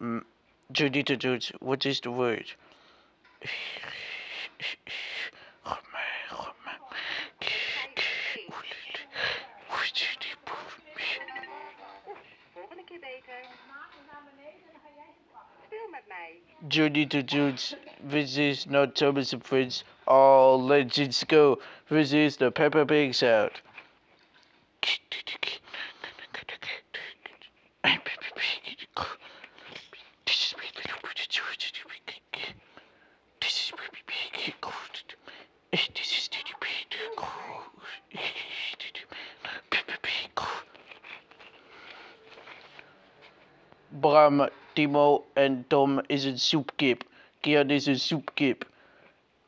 Mm, Judita Jones, what is the word? Judita Jones, this is not Thomas and Friends. All legends go. This is the Peppa Pig sound. Bram, Timo, and Tom is een soepkip. Kian is een soepkip.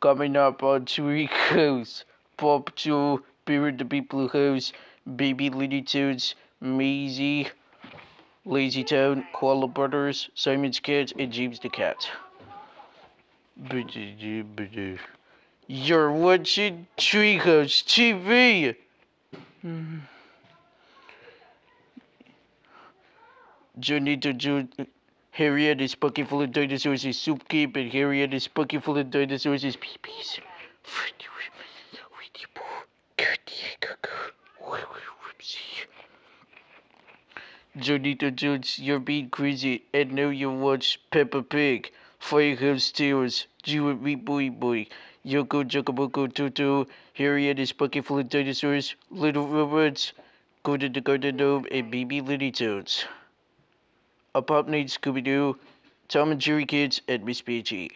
Coming up on Three Coast. Pop Joe, Spirit the People House, Baby Looney Tunes, Maisy, Lazy Town, Koala Brothers, Simon's Kids, and James the Cat. You're watching Treehouse TV. Mm-hmm. Jonito June. Harriet is bucket full of dinosaurs is soup cape, and Harriet is bucket full of dinosaurs is peepees. Jonito Jones, you're being crazy, and now you watch Peppa Pig, Firehouse Tales, You and me, boy, boy. Yoko Jakamoko Toto, Harriet is bucket full of dinosaurs, little robots, go to the garden gnome, and baby Looney Tunes. A Pop Night Scooby Doo, Tom and Jerry Kids, and Miss BG.